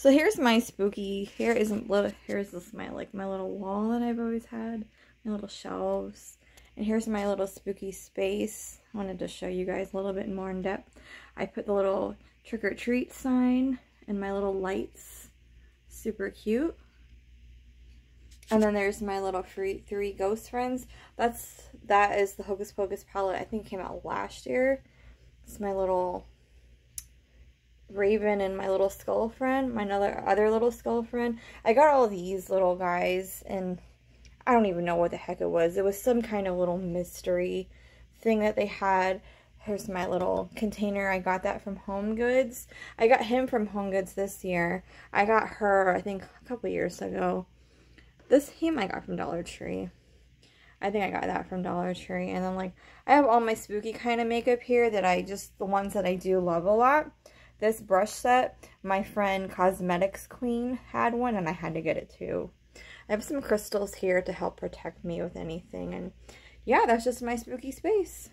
So here's my spooky, here isn't little, here's this my, like, my little wall that I've always had. My little shelves. And here's my little spooky space. I wanted to show you guys a little bit more in depth. I put the little trick or treat sign and my little lights. Super cute. And then there's my little free three ghost friends. That's that is the Hocus Pocus palette. I think came out last year. It's my little Raven and my little skull friend, my other other little skull friend. I got all these little guys and I don't even know what the heck it was. It was some kind of little mystery thing that they had. Here's my little container. I got that from Home Goods. I got him from Home Goods this year. I got her, I think, a couple years ago. This him I got from Dollar Tree. I think I got that from Dollar Tree. And then, like, I have all my spooky kind of makeup here that I just, the ones that I do love a lot. This brush set, my friend Cosmetics Queen had one, and I had to get it too. I have some crystals here to help protect me with anything. And yeah, that's just my spooky space.